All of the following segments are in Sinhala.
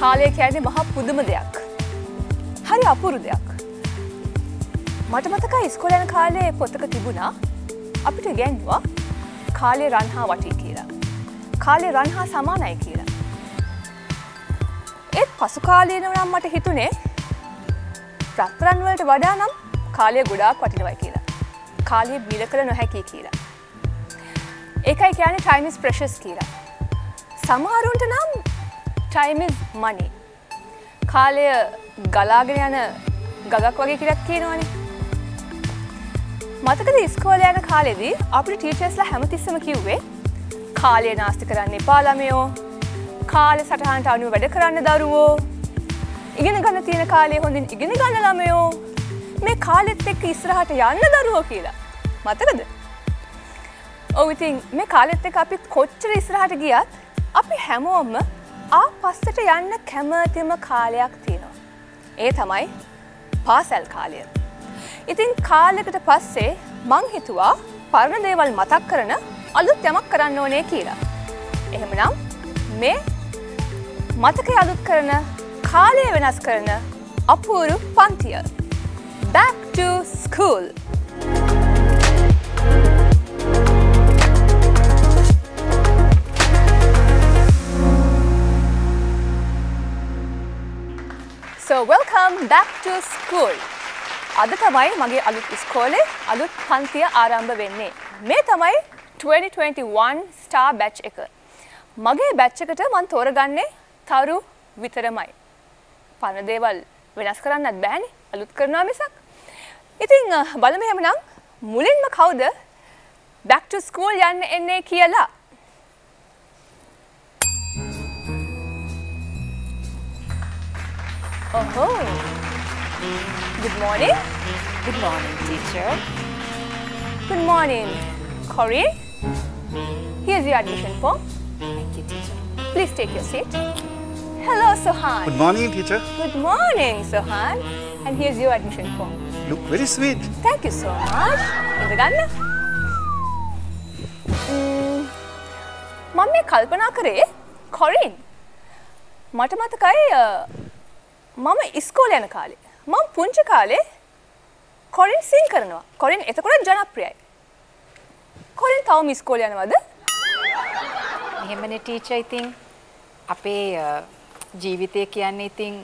කාලය කියන්නේ මහා පුදුම දෙයක්. හරි අපුරු දෙයක්. මට මතකයි ඉස්කොල යන කාලේ පොතක තිබුණා අපිට ඉගැන්වා කාලය රන් හා වටී කියලා. කාලේ රන් හා සමානයි කියලා. ඒත් පසු කාලයන නම් මට හිතුනේ රත්තරන් වලට වඩා නම් කාලය ගොඩාක් වටිනවයි කියලා. කාලය බිල කළ නොහැකි කියලා. ඒකයි කියන්නේ ටයිමිස් ප්‍රශස් කියලා. සමහරුන්ට නම් ටයිමිස් මනි. කාලය ගලාගෙන යන ගගක් වගේ කිරක් කියනවනේ. මතකද ඉස්කෝල යන කාලෙදී අපිට ටීචර්ස්ලා හැමතිස්සම කිව්වේ කාලය නාස්ති කරන්න එපා ළමයෝ. කාලෙ සටහන්ට අනුව වැඩ කරන්න දරුවෝ. ඉගෙන ගන්න තියෙන කාලය හොඳින් ඉගෙන ගන්න ළමයෝ. මේ කාලෙත් එක්ක ඉස්සරහට යන්න දරුවෝ කියලා. මතකද? ඔව් ඉතින් මේ කාලෙත් එක්ක අපි කොච්චර ඉස්සරහට ගියත් අපි හැමෝම ආ පස්සට යන්න කැමතිම කාලයක් තියෙනවා ඒ තමයි පාසැල් කාලය ඉතින් කාලෙකට පස්සේ මං හිතුවා පරණ දේවල් මතක් කරන අලුත් යමක් කරන්න ඕනේ කියලා. එහෙමනම් මේ මතක අලුත් කරන කාලය වෙනස් කරන අපූරු පන්තිය. Back to school. So welcome back to school. අද තමයි මගේ අලුත් ඉස්කෝලේ අලුත් පන්තිය ආරම්භ වෙන්නේ. මේ තමයි 2021 ස්ටාර් බැච් එක. මගේ බැච් එකට මං තෝරගන්නේ තරු විතරමයි. පරණ දේවල් වෙනස් කරන්නත් බෑනේ අලුත් කරනවා මිසක්. ඉතින් බලමු එහෙමනම් මුලින්ම කවුද back to school යන්න එන්නේ කියලා. ඔහෝ Good morning. Good morning, teacher. Good morning, Corinne. Here's your admission form. Thank you, teacher. Please take your seat. Hello, Sohan. Good morning, teacher. Good morning, Sohan. And here's your admission form. Look very sweet. Thank you so much. ඉඳගන්න. මම මේ කල්පනා කරේ කොරින් මට මතකයි අ, මම ඉස්කෝල යන කාලේ මම පුංචි කාලේ කොරින් සින් කරනවා කොරින් එතකොට ජනප්‍රියයි කොරින් තවම ඉස්කෝල යනවද එහෙමනේ ටීචර් ඉතින් අපේ ජීවිතය කියන්නේ ඉතින්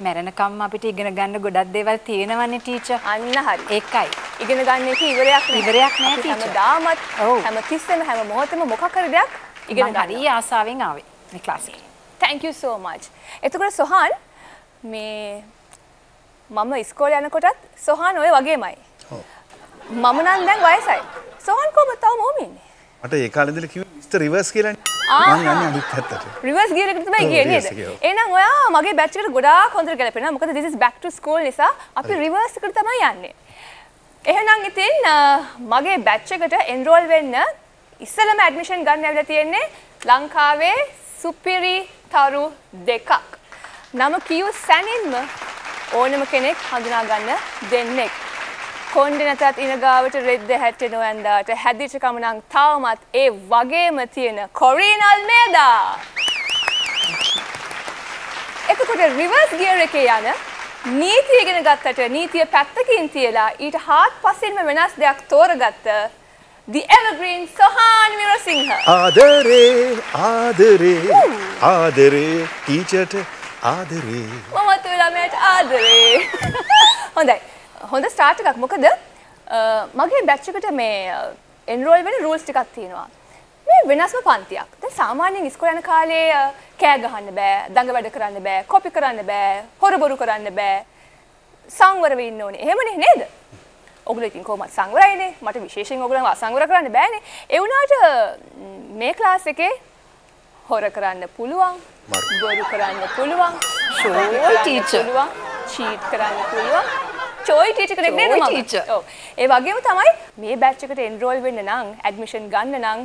මැරෙනකම් අපිට ඉගෙන ගන්න ගොඩක් දේවල් තියෙනවනේ ටීචර්. අන්න හරි ඒකයි. ඉගෙන ගන්න එක ඉවරයක් නෑ. ඉවරයක් නෑ, teacher. හැමදාමත්. හැම තිස්සෙම හැම මොහොතෙම මොකක් හරි දෙයක් ඉගෙන ගන්න. හරි ආසාවෙන් ආවේ මේ ක්ලාස් එකට. thank you so much. එතකොට සොහන් මේ මම ඉස්කෝල යනකොටත් සොහන් ඔය වගේමයි. මම නම් දැන් වයසයි. සොහන් කොහොමද තවම ඕම ඉන්නේ? මට ඒ කාලේ ඉඳලා කිව්වේ මිස්ටර් රිවර්ස් කියලා. ආහා. මං යන්නේ අනිත් පැත්තට. රිවර්ස් ගියර් එකට තමයි ගියේ නේද? එහෙනම් ඔයා මගේ බැච් එකට ගොඩාක් හොඳට ගැලපෙනවා. මොකද this is back to school නිසා අපි රිවර්ස් එකට තමයි යන්නේ. එහෙනම් ඉතින් මගේ බැච් එකට එන්රෝල් වෙන්න ඉස්සලම ඇඩ්මිෂන් ගන්න ඇවිල්ලා තියෙන්නේ ලංකාවේ සුපිරි තරු දෙකක්. නම කියූ සැනින්ම ඕනම කෙනෙක් හඳුනා ගන්න දෙන්නෙක්. කොණ්ඩේ නැතත් ඉනගාවට රෙද්ද හැට්ටේ නොඇන්දාට හැදිච්ච කම නම් තවමත් ඒ වගේම තියෙන කොරීන් අල්මේදා. එතකොට රිවර්ස් ගියර් එකේ යන නීතිය ඉගෙන ගත්තට නීතිය පැත්තකින් තියලා ඊට හාත් පසින්ම වෙනස් දෙයක් තෝරගත්ත The Evergreen සොහාන් විරසිංහ. ආදරේ ආදරේ ආදරේ ටීචර්ට ආදරේ. මමත් ඔය ළමයට ආදරේ. හොඳයි. හොඳ ස්ටාර්ට් එකක්. මොකද අ, මගේ බැච් එකට මේ එන්රෝල් වෙන රූල්ස් ටිකක් තියෙනවා. මේ වෙනස්ම පන්තියක්. දැන් සාමාන්‍යයෙන් ඉස්කෝලේ යන කාලේ අ, කෑ ගහන්න බෑ, දඟ වැඩ කරන්න බෑ, කොපි කරන්න බෑ, හොර බොරු කරන්න බෑ. සංවරව ඉන්න ඕනේ. එහෙමනේ නේද? ඔගොල්ලෝ ඉතින් කොහොමද සංවරයිනේ. මට විශේෂයෙන් ඔයගොල්ලන්ව අසංවර කරන්න බෑනේ. ඒ වුණාට ම්, මේ ක්ලාස් එකේ හොර කරන්න පුළුවන්. මරු. බොරු කරන්න පුළුවන්. Teacher. පුළුවන්. චීට් කරන්න පුළුවන්. චෝයි ටීචර් කෙනෙක් නේද මම? teacher. ඔව්. ඒ වගේම තමයි මේ බැච් එකට එන්රෝල් වෙන්න නම් ඇඩ්මිෂන් ගන්න නම්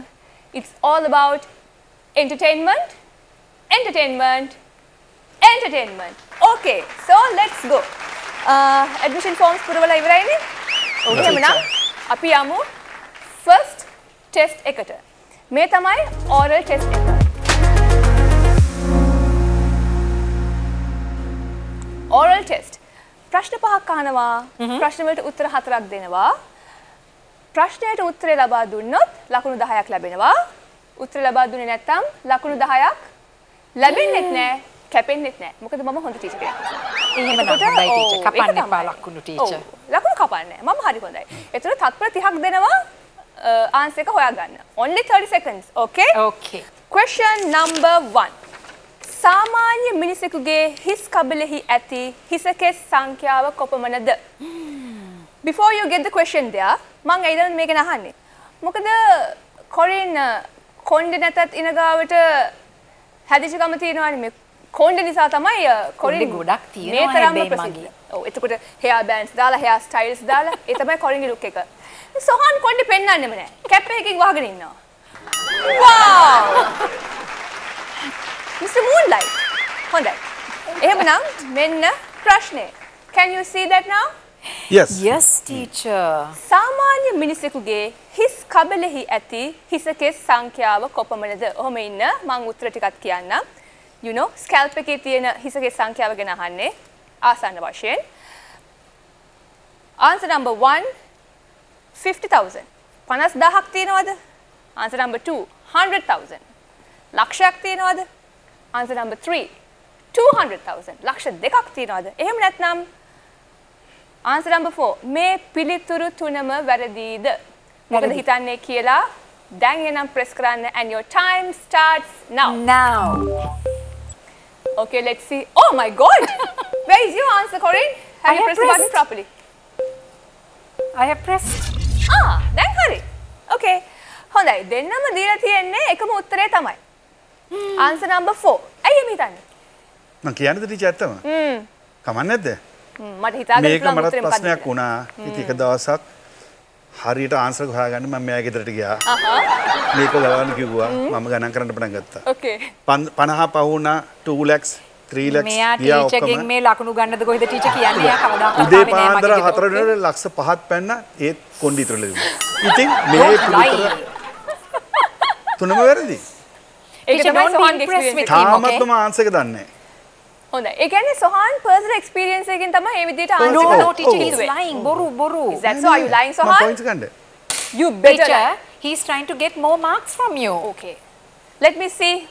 it's all about entertainment entertainment entertainment okay so let's go uh, admission forms පුරවලා ඉවරයිනේ ඔව්, එහෙමනම්. අපි යමු first test එකට මේ තමයි oral test එක තුනක් අහනවා ප්‍රශ්න වලට උත්තර හතරක් දෙනවා ප්‍රශ්නයට උත්තරය ලබා දුන්නොත් ලකුණු 10ක් ලැබෙනවා උත්තර ලබා දුන්නේ නැත්නම් ලකුණු 10ක් ලැබෙන්නෙත් නෑ කැපෙන්නෙත් නෑ මොකද මම හොඳ ටීචර් කෙනෙක් එහෙම නම් හොඳයි ටීචර්. කපන්න එපා. ලකුණු ටීචර්. ලකුණු කපන්නේ. මම හරි හොඳයි. එතකොට තත්පර 30ක් දෙනවා ආන්සර් එක හොයාගන්න. only 30 seconds. okay? Okay. question number 1. සාමාන්‍ය මිනිසෙකුගේ හිස් කබලෙහි ඇති හිසකෙස් සංඛ්‍යාව කොපමණද? Before you get the question there, මං ඇයිද මේක නහන්නේ. මොකද කොරින් කොණ්ඩේ නැතත් ඉනගාවට හැදිච්චකම තියෙනවානේ මේ කොණ්ඩේ නිසා තමයි කොරින් ගොඩක් තියෙනවා මේ තරම්ම හැබැයි ප්‍රසිද්ධ. ඔව් එතකොට hair bands දාලා hair styles දාලා ඒ තමයි කොරින්ගේ look එක. සොහන් කොණ්ඩේ පෙන්වන්නෙම නෑ. කැප් එකකින් වහගෙන ඉන්නවා. wow! Mr. Moonlight. හොඳයි. එහෙමනම් මෙන්න ප්‍රශ්නේ. Can you see that now? yes Yes teacher. සාමාන්‍ය මිනිසෙකුගේ හිස් කබලෙහි ඇති හිසකෙස් සංඛ්‍යාව කොපමණද? ඔහොම ඉන්න මං උත්තර ටිකක් කියන්නම්. You know, scalp එකේ තියෙන හිසකෙස් සංඛ්‍යාව ගැන අහන්නේ ආසන්න වශයෙන්. Answer number 1 50000. 50000ක් තියෙනවද? Answer number 2 100000. ලක්ෂයක් තියෙනවද? Answer number 3 200,000. ලක්ෂ දෙකක් තියෙනවද? එහෙම නැත්නම් answer number 4 මේ පිළිතුරු තුනම වැරදිද? මොකද. හිතන්නේ කියලා දැන් එනම් press කරන්න and your time starts now. Now. Okay, let's see. Oh my god! Where is your answer, Corinne? Have I you have pressed the button pressed. properly? I have pressed. ආ, දැන් හරි. Okay. හොඳයි. දෙන්නම දීලා තියෙන්නේ එකම උත්තරේ තමයි. Answer number 4. ඇයි එහෙම හිතන්නේ? මං කියන්නද ටීචර් ඇත්තම කමන්නේ හ්ම්, මට හිතාගන්න මේක මටත් ප්‍රශ්නයක්. වුණා ඉතින් එක දවසක් හරියට ආන්සර් හොයාගන්න මම මෙයා ගෙදරට ගියා. මේක ගලවන්න කිව්වා මම ගණන් කරන්න පටන් ගත්තා Okay. පන්- 50 පහ වුණා 2 lakhs 3 lakhs මෙයා ගියා ටීචර්ගෙන් ඔක්කොම මේ ලකුණු ගන්නද කොහෙද ටීචර් කියන්නේ කවදාකවත් උදේ පාන්දර මගේ ගෙදර. හතර වෙනකොට ලක්ෂ පහක් පැන්න ඒත් කොණ්ඩි ඉතුරු ලැබුණා. ඉතින් මේ තුනම වැරදි. ඒක Teacher, තමයි don't be සොහාන්ගේ impressed experience with එක. him. තාමත් okay. මම ආන්සර් එක දන්නේ නැහැ. හොඳයි. ඒ කියන්නේ සොහාන් personal experience එකකින් තමයි මේ විදිහට lying. බොරු, බොරු. So? Are you better he's trying to get more marks from you. Okay. Let me see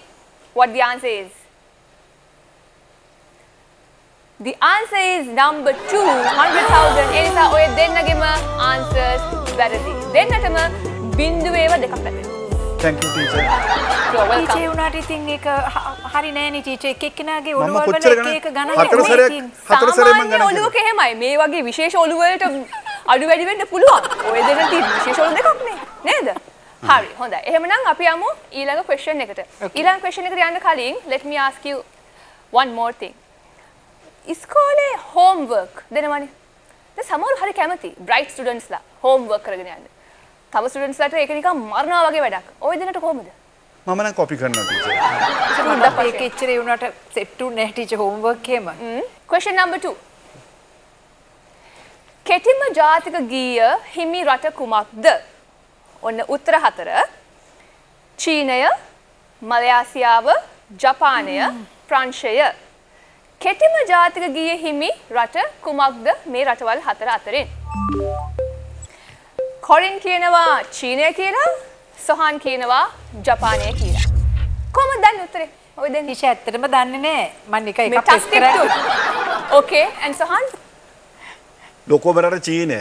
what the answer is. The answer is number 2, 100,000. ඒ නිසා ඔය දෙන්නගෙම answers වැරදි. දෙන්නටම බිංදුවේව දෙකක් ලැබෙනවා. Thank you teacher. You're welcome. Teacher වුණාට ඉතින් ඒක හරි නෑනේ ටීචර් එක එක්කෙනාගේ ඔළුව වල එක එක ගණන් හතර සැරයක්. හතර සැරේ මම ගණන් ඔලුවක කළා. එහෙමයි. මේ වගේ විශේෂ ඔලු වලට අඩු වැඩි වෙන්න පුළුවන්. ඔය දෙන්න තියෙන විශේෂ ඔලු දෙකක් නේ. නේද? හරි. හොඳයි. එහෙමනම් අපි යමු ඊළඟ question එකට. ඊළඟ question එකට යන්න කලින් let me ask you one more thing. ඉස්කෝලේ homework දෙනවනේ. දැන් සමහරව හරි කැමති bright students ලා homework කරගෙන යන්න. තව students ලාට ඒක නිකන් මරනවා වගේ වැඩක්. ඔය දෙන්නට කොහොමද? මම නම් කොපි කරනවා ටීචර්. මට ඒක එච්චර ඒ වුණාට සෙට් උන්නේ නැහැ ටීචර් හෝම්වර්ක් එහෙම. question number 2. කෙටිම ජාතික ගීය හිමි රට කුමක්ද? ඔන්න උත්තර හතර. චීනය, මලයාසියාව, ජපානය, ප්‍රංශය. කෙටිම ජාතික ගීය හිමි රට කුමක්ද මේ රටවල් හතර අතරින්? කොරින් කියනවා චීනය කියලා, සොහන් කියනවා ජපානය කියලා. කොහොමද දන්නේ උත්තරේ? ඔය දෙන්නේ. ටීචර් ඇත්තටම දන්නේ නැහැ. මම එක එකක් tastic කරා. Okay, and Sohan? ලොකෝම රට චීනය.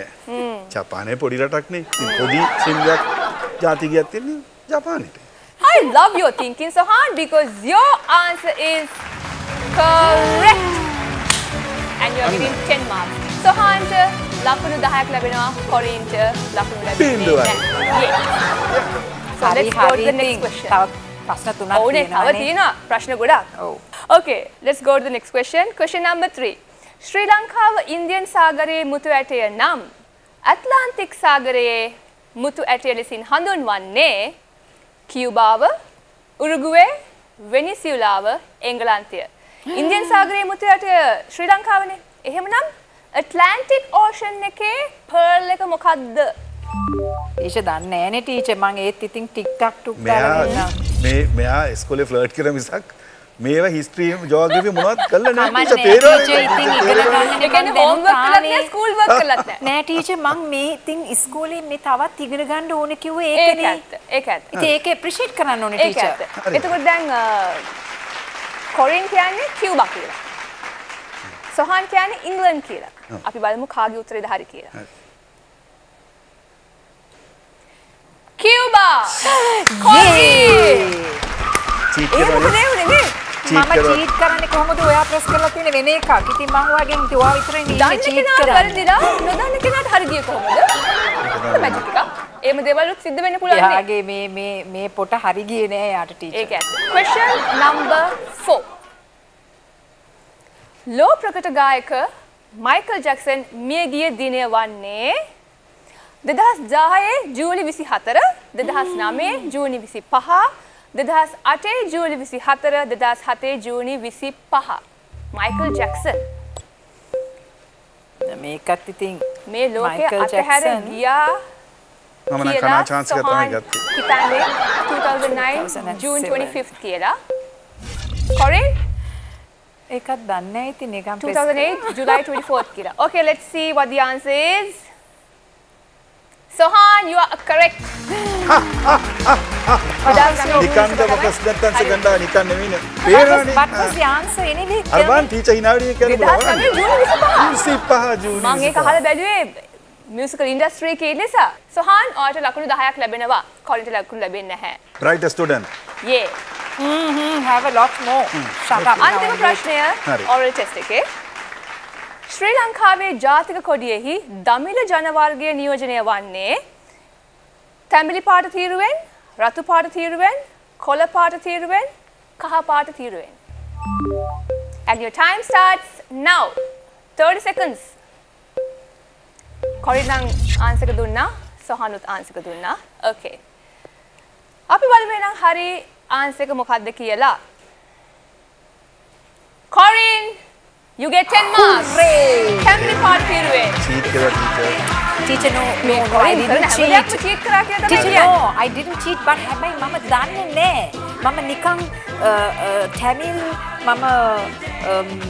ජපානය පොඩි රටක්නේ. පොඩි සිංහයක් ජාතිකයක් තියෙන්නේ ජපානයට. I love your thinking, Sohan, because your answer is correct. And you're getting 10 marks. Sohanට ලකුණු 10ක් ලැබෙනවා, කොරින්ට ලකුණු ලැබෙන්නේ. නැහැ. තව ප්‍රශ්න තුනක් ඕනේ තව. තියෙනවා ප්‍රශ්න ගොඩක්. ඔව්. Okay, let's go to the next question. Question number 3. ශ්‍රී ලංකාව ඉන්දියන් සාගරයේ මුතු ඇටය නම් ඇට්ලාන්ටික් සාගරයේ මුතු ඇටය ලෙසින් හඳුන්වන්නේ කියුබාව, උරුගුවේ, වෙනිසියුලාව, එංගලන්තය. ඉන්දියන් සාගරයේ මුතු ඇටය ශ්‍රී ලංකාවනේ. එහෙමනම් ඇට්ලාන්ටික් ඕෂන් එකේ පර්ල් එක මොකක්ද? ටීචර් දන්නේ නැහනේ ටීචර් මං ඒත් ඉතින් ටික් ටක් ටුක් මෙයා දාලා. මේ මෙයා ඉස්කෝලේ ෆ්ලර්ට් කරන මිසක් මේවා හිස්ට්‍රී ජෝග්‍රෆි මොනවත් කළා නෑ ටීචර් තේරෙන්නේ ටීචර් ඉතින් ඉගෙන ගන්න ඒ කියන්නේ homework කළත් නෑ, school work කළත් නෑ. නෑ ටීචර් මං මේ ඉතින් ඉස්කෝලේ මේ තවත් ඉගෙන ගන්න ඕනේ කිව්වේ ඒක ඒකනේ ඇත්ත. ඒක ඇත්ත. ඉතින් ඒක ඇප්‍රීෂিয়েට් කරන්න ඕනේ ඒක ටීචර්. එතකොට දැන් කොරින් කියන්නේ කියුබා කියලා. සොහන් කියන්නේ ඉංග්ලන්ඩ් කියලා. අපි බලමු කාගේ උත්තරේද හරි කියලා. කියුබා! මම චීට් කරන්නේ කොහොමද ඔයා ප්‍රෙස් කරලා තියෙන වෙන එකක්. ඉතින් මං ඔයාගෙන් ඉතින් ඔයා විතරයි දන්න චීට් කරන්නේ. වැරදිලා නොදන්න කෙනාට හරි ගියේ කොහොමද? මැජික් එකක්. එහෙම දේවල් සිද්ධ වෙන්න පුළුවන් නේ. එයාගේ මේ මේ මේ පොට හරි ගියේ නෑ යාට ටීචර්. ඒක ඇත්ත. Question number 4. ලෝ ප්‍රකට ගායක මයිකල් ජැක්සන් මිය ගිය දිනය වන්නේ දෙදහස් දාහයේ ජූලි විසි හතර දෙදහස් නමේ ජූනි විසි පහ දෙදහස් අටේ ජූලි විසි හතර දෙදස් හතේ ජූනි විසි පහ මයිකල් ජැක්සන් මේකත් ඉතින් මේ ලෝකය Michael අතහැර Jackson. ගියා මම නම් කියලා කනා chance එක තමයි සොහාන් ගත්තේ හිතන්නේ 2009 June 25th කියලා. කොරින් ඒකත් දන්නේ නැහැ ඉතින් ඒකම් ප්‍රෙස් 2008 July 24th කියලා. Okay, let's see what the answer is. Sohan, you are correct. නිකන්ද මොකස් නැත්තම් සෙකන්ඩා නිකන් නෙවෙයිනේ What was පේනවනේ the answer anyway? අර බලන්න ටීචර් හිනාවඩිය කියන්නේ දෙදහස් නවයේ ජූනි 25. විසිපහ ජූනි මම ඒක අහලා බැලුවේ මියුසිකල් ඉන්ඩස්ට්‍රි එකේ නිසා. සොහාන් ඔයාලට ලකුණු 10ක් ලැබෙනවා. කොලින්ට ලකුණු ලැබෙන්නේ නැහැ. බ්‍රයිට් ස්ටුඩන්ට් යේ. Mhm, have a lot more. Shut up. අන්තිම. ප්‍රශ්නය. ඔරල් ටෙස්ට් එකේ. ශ්‍රී ලංකාවේ ජාතික කොඩියෙහි දමිළ ජනවර්ගය නියෝජනය වන්නේ තැඹිලි පාට තීරුවෙන්, රතු පාට තීරුවෙන්, කොළ පාට තීරුවෙන්, කහ පාට තීරුවෙන්. And your time starts now. 30 seconds. කොරිනම් ආන්සක දුන්නා, සොහනුත් ආන්සක දුන්නා. Okay. අපි බලමු එහෙනම් හරි ආන්සක මොකක්ද කියලා. Corin, you get 10 marks. තැඹිලි පාට තීරුවෙන්. චීට් කරලා teacher Teacher, no, no, no, I didn't cheat. cheat කරා කියලා තමයි Teacher, no, I didn't cheat, but හැබැයි මම දන්නේ නෑ. මම නිකන් තැමිල් මම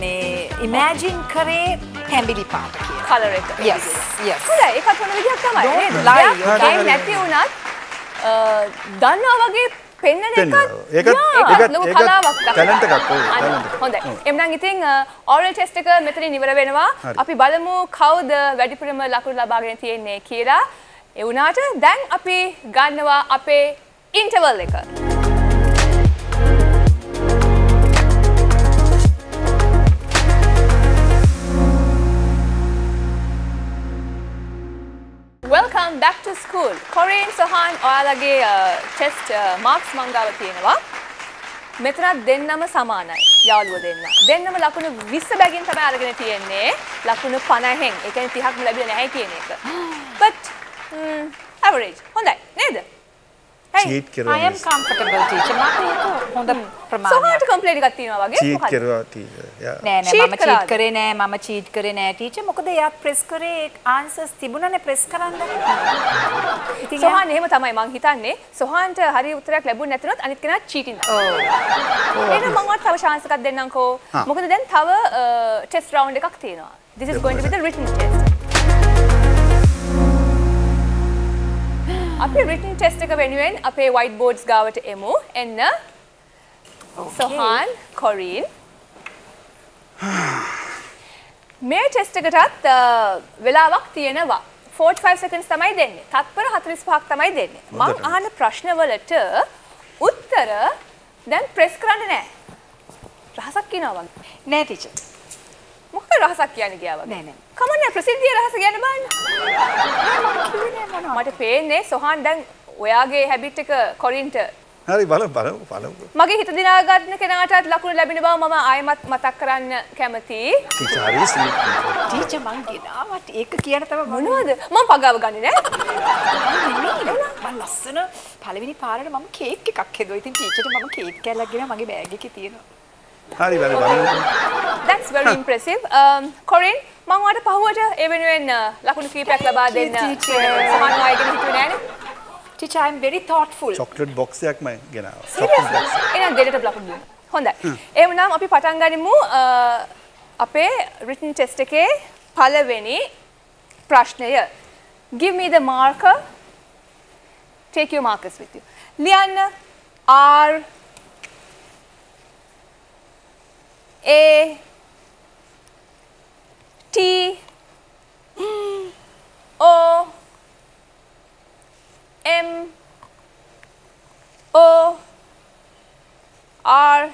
මේ ඉමෑජින් කරේ තැඹිලි පාට කියලා. කලර් එක. Yes, yes. හොඳයි ඒකත් හොඳ විදිහක් තමයි නේද? game නැති වුණත් දන්නවා වගේ පෙන්නන දක්වනවා. talent එකක්. ඔව්. එම්නම් ඉතින් ඔරල් ටෙස්ට් එක මෙතනින් ඉවර වෙනවා. අපි බලමු කවුද වැඩිපුරම ලකුණු ලබාගෙන තියෙන්නේ කියලා. ඒ වුණාට දැන් අපි ගන්නවා අපේ ඉන්ටර්වල් එක. Back to school. Corinne Sohan ඔයාලගේ uh, ටෙස්ට් මාක්ස් uh, මංගාව තියෙනවා. මෙතනත් දෙන්නම සමානයි. යාළුවෝ දෙන්න. දෙන්නම ලකුණු 20 බැගින් තමයි අරගෙන තියෙන්නේ. ලකුණු 50න්. ඒ කියන්නේ 30ක්ම ලැබිලා නැහැ කියන එක. But mm, average. හොඳයි. නේද? චීට් I කරනවා am comfortable teacher. මට ඒක හොඳ ප්‍රමාණයක්. සොහන්ට කම්ප්ලේන්ට් එකක් තියෙනවා වගේ. චීට්? කරනවා ටීචර් නෑ නෑ cheat මම? චීට් කරේ නෑ මම චීට් කරේ නෑ ටීචර් මොකද එයාත් ප්‍රෙස් කරේ ආන්සර්ස් තිබුණනේ ප්‍රෙස් කරන්න. ඉතින් එයා- සොහන් එහෙම තමයි මං හිතන්නේ. සොහන්ට හරි උත්තරයක් ලැබුණ නැතුනොත් අනිත් කෙනා චීටින්. එහෙනම් මම තව chance එකක් දෙන්නම්කෝ. මොකද දැන් තව ටෙස්ට් රවුන්ඩ් එකක් තියෙනවා. This is going to be the written test. අපි written test එක වෙනුවෙන් අපේ white boards ගාවට එමු. එන්න. සොහාන්, කොරින්. මේ ටෙස්ට් එකටත් අ, වෙලාවක් තියෙනවා. 45 seconds තමයි දෙන්නේ. තත්පර 45ක් තමයි දෙන්නේ. මම හොඳට. අහන ප්‍රශ්නවලට උත්තර දැන් ප්‍රෙස් කරන්න නෑ. රහසක් කියනවා වගේ. නෑ ටීචර්. මොකද රහසක් කියන්නේ ගියා වගේ. නෑ නෑ. කමන්නේ ප්‍රසිද්ධිය රහස කියන්න බලන්න. මට පේන්නේ සොහන් දැන් ඔයාගේ හැබිට් එක කොරින්ට හරි බලමු බලමු බලමු මගේ හිත දිනා ගන්න කෙනාටත් ලකුණු ලැබෙන බව මම ආයෙමත් මතක් කරන්න කැමතියි. ටීචර් හරි ස්වීට් ටීචර් මං ගෙනාවට ඒක කියන තම මම මොනවද? මම පගාව ගන්නේ නෑ. මම ලස්සන පළවෙනි පාරට මම කේක් එකක් හෙදුවා. ඉතින් ටීචර්ට මම කේක් කෑල්ලක් ගෙන මගේ බෑග් එකේ තියෙනවා. හරි බලමු බලමු That's very impressive. Um, කොරින් මම ඔයාලට පහුවට ඒ වෙනුවෙන් අ, ලකුණු කීපයක් ලබා දෙන්න teacher. සමාන අයගෙන හිතුවේ නෑනේ. Teacher I am very thoughtful. Chocolate box එකක් මම ගෙනාවා? චොක්ලට් බොක්ස් එහෙනම් දෙන්නට ලකුණු දෙන්න. හොඳයි. එහෙමනම් අපි පටන් ගනිමු අ, අපේ written test එකේ පළවෙනි ප්‍රශ්නය. Give me the marker. Take your markers with you. ලියන්න R A T O M O R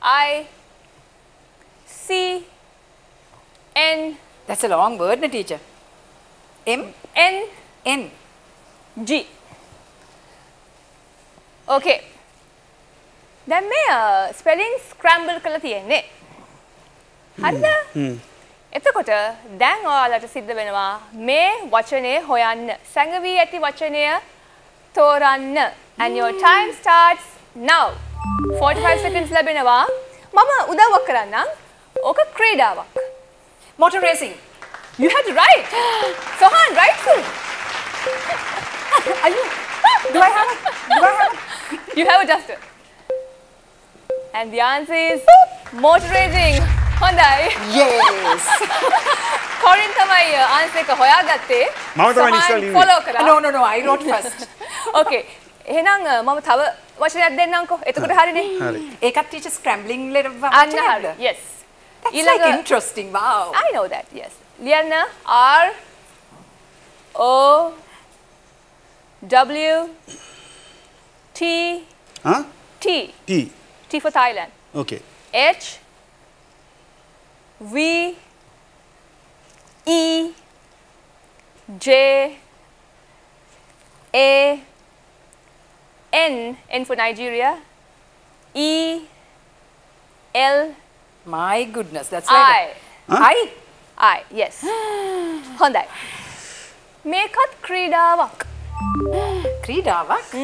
I C N That's a long word, na teacher. M N N. G. ඕකේ. දැන් මේ ස්පෙලිං ස්ක්‍රැම්බල් කරලා තියෙන්නේ. හරිද? එතකොට දැන් ඔයාලට සිද්ධ වෙනවා මේ වචනේ හොයන්න. සැඟවී ඇති වචනය තෝරන්න. And your time starts now. 45 seconds ලැබෙනවා. මම උදව්වක් කරන්නම්. ඕක ක්‍රීඩාවක්. Motor racing. You had to write. Sohan, write soon. Are you? Do I have? A, do I have? A, You have adjusted. And the answer is motor racing. හොඳයි. yes. කොරින් තමයි ආන්සර් එක හොයාගත්තේ. මම තමයි ඉස්සෙල්ලා ලිව්වේ. ෆලෝ කරා. no, no, no. I wrote first. Okay. එහෙනම් අ, මම තව වචනයක් දෙන්නම්කෝ. එතකොට හරිනේ. හරි. ඒකත් teacher scrambling letter අන්න හරි. Yes. That's like interesting. Wow. I know that. Yes. ලියන්න R O W T හා T T T for Thailand. Okay H V E J A N N for Nigeria E L My goodness. That's I like. I. I yes හොඳයි මේකත් ක්‍රීඩාවක් ක්‍රීඩාවක්.